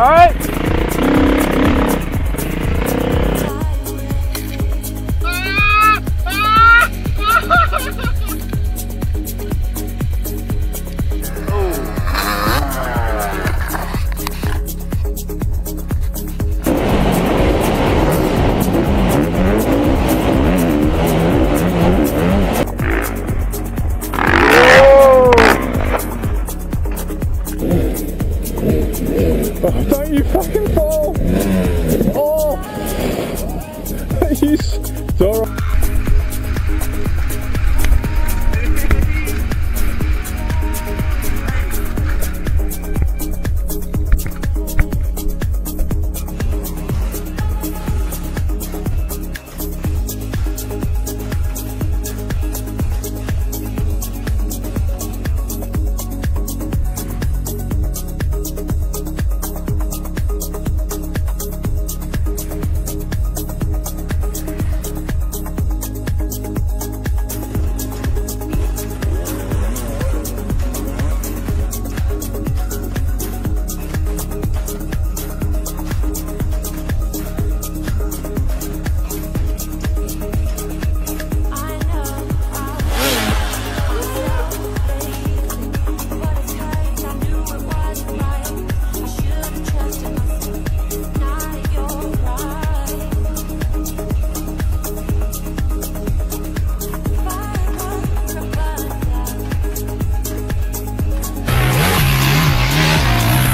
All right. Don't you fucking fall! Oh! He's... It's alright.